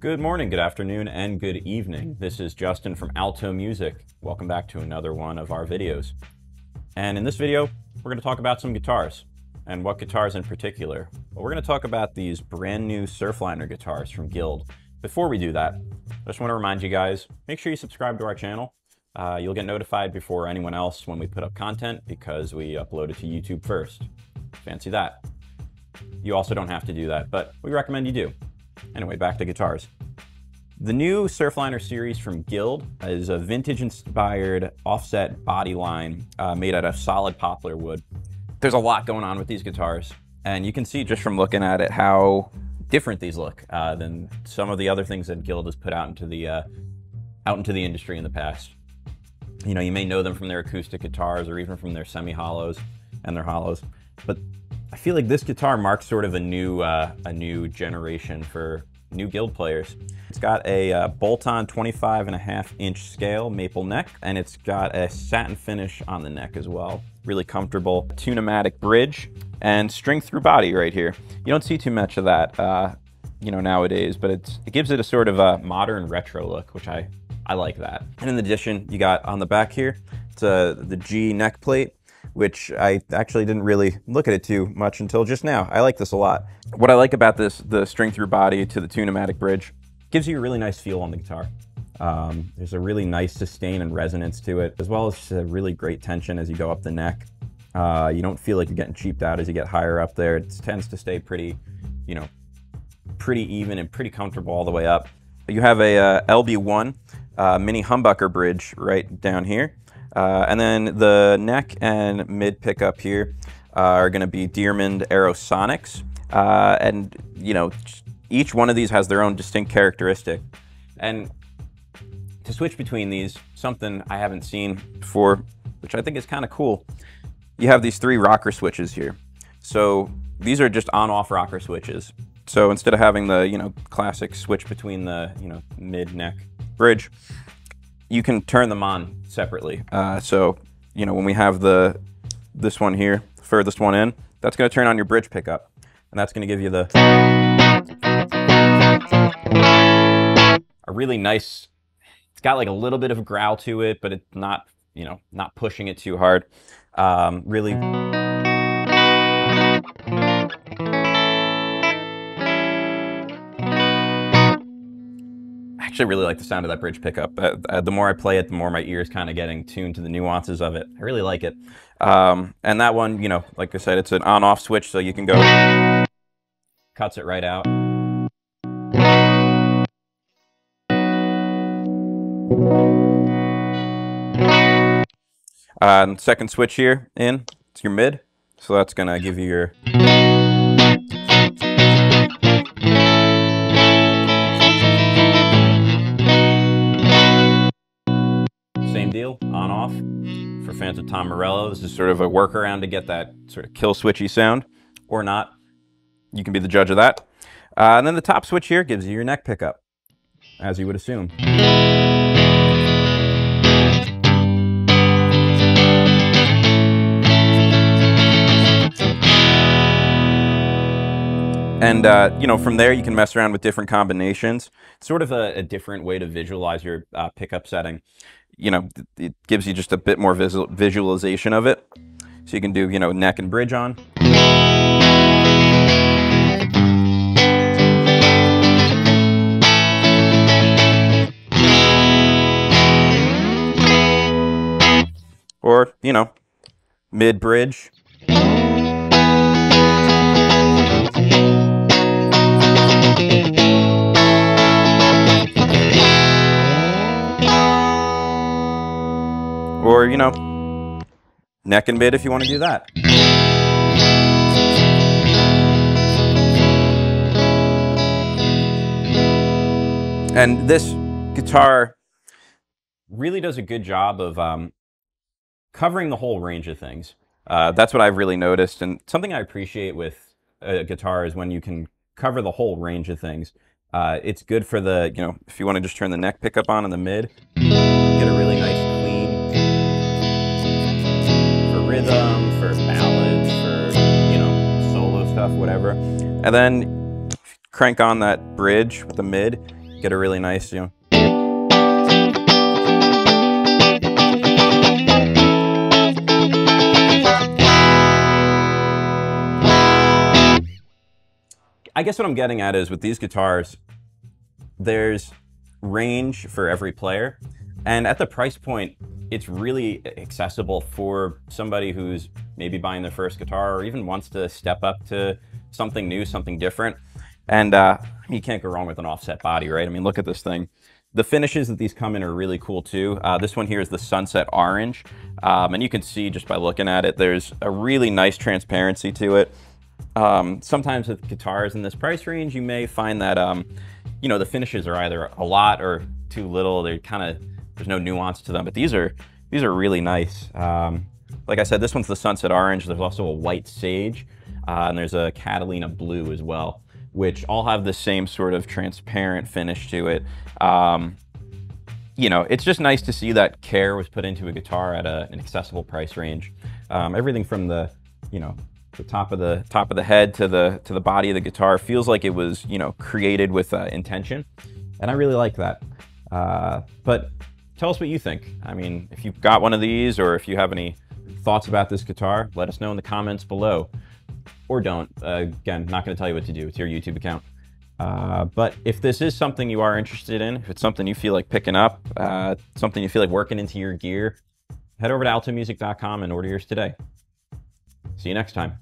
Good morning, good afternoon, and good evening. This is Justin from Alto Music. Welcome back to another one of our videos. And in this video, we're going to talk about some guitars, and what guitars in particular. But we're going to talk about these brand new Surfliner guitars from Guild. Before we do that, I just want to remind you guys, make sure you subscribe to our channel. Uh, you'll get notified before anyone else when we put up content because we upload it to YouTube first. Fancy that. You also don't have to do that, but we recommend you do. Anyway, back to guitars. The new Surfliner series from Guild is a vintage-inspired offset body line uh, made out of solid poplar wood. There's a lot going on with these guitars, and you can see just from looking at it how different these look uh, than some of the other things that Guild has put out into the uh, out into the industry in the past. You know, you may know them from their acoustic guitars or even from their semi-hollows and their hollows, but I feel like this guitar marks sort of a new uh, a new generation for new guild players. It's got a uh, bolt-on 25 and a half inch scale maple neck, and it's got a satin finish on the neck as well. Really comfortable tune-o-matic bridge and string through body right here. You don't see too much of that, uh, you know, nowadays, but it's, it gives it a sort of a modern retro look, which I, I like that. And in addition, you got on the back here, it's a, the G neck plate which I actually didn't really look at it too much until just now. I like this a lot. What I like about this, the string through body to the tune-o-matic bridge, gives you a really nice feel on the guitar. Um, there's a really nice sustain and resonance to it, as well as a really great tension as you go up the neck. Uh, you don't feel like you're getting cheaped out as you get higher up there. It tends to stay pretty, you know, pretty even and pretty comfortable all the way up. You have a uh, LB1 uh, mini humbucker bridge right down here. Uh, and then the neck and mid pickup here uh, are going to be Dearmond Aerosonics. Uh, and, you know, each one of these has their own distinct characteristic. And to switch between these, something I haven't seen before, which I think is kind of cool, you have these three rocker switches here. So these are just on-off rocker switches. So instead of having the, you know, classic switch between the, you know, mid-neck bridge, you can turn them on separately. Uh, so, you know, when we have the this one here, furthest one in, that's going to turn on your bridge pickup. And that's going to give you the a really nice, it's got like a little bit of growl to it, but it's not, you know, not pushing it too hard. Um, really actually really like the sound of that bridge pickup. Uh, uh, the more I play it, the more my ears kind of getting tuned to the nuances of it. I really like it. Um, and that one, you know, like I said, it's an on-off switch, so you can go, cuts it right out. Uh, second switch here in, it's your mid. So that's gonna give you your deal, on off. For fans of Tom Morello, this is sort of a workaround to get that sort of kill switchy sound, or not. You can be the judge of that. Uh, and then the top switch here gives you your neck pickup, as you would assume. And, uh, you know, from there you can mess around with different combinations. It's sort of a, a different way to visualize your uh, pickup setting you know, it gives you just a bit more visual, visualization of it. So you can do, you know, neck and bridge on. Or, you know, mid bridge. You know, neck and mid if you want to do that. And this guitar really does a good job of um, covering the whole range of things. Uh, that's what I've really noticed. And something I appreciate with a guitar is when you can cover the whole range of things. Uh, it's good for the, you know, if you want to just turn the neck pickup on in the mid, get a really nice rhythm, for ballads, for, you know, solo stuff, whatever. And then crank on that bridge with the mid, get a really nice, you know, I guess what I'm getting at is with these guitars, there's range for every player. And at the price point, it's really accessible for somebody who's maybe buying their first guitar or even wants to step up to something new, something different. And uh, you can't go wrong with an offset body, right? I mean, look at this thing. The finishes that these come in are really cool too. Uh, this one here is the Sunset Orange. Um, and you can see just by looking at it, there's a really nice transparency to it. Um, sometimes with guitars in this price range, you may find that, um, you know, the finishes are either a lot or too little. They're kind of, there's no nuance to them, but these are, these are really nice. Um, like I said, this one's the Sunset Orange. There's also a White Sage, uh, and there's a Catalina Blue as well, which all have the same sort of transparent finish to it. Um, you know, it's just nice to see that care was put into a guitar at a, an accessible price range. Um, everything from the, you know, the top of the top of the head to the to the body of the guitar feels like it was you know created with uh, intention, and I really like that. Uh, but tell us what you think. I mean, if you've got one of these or if you have any thoughts about this guitar, let us know in the comments below. Or don't. Uh, again, not going to tell you what to do. It's your YouTube account. Uh, but if this is something you are interested in, if it's something you feel like picking up, uh, something you feel like working into your gear, head over to altomusic.com and order yours today. See you next time.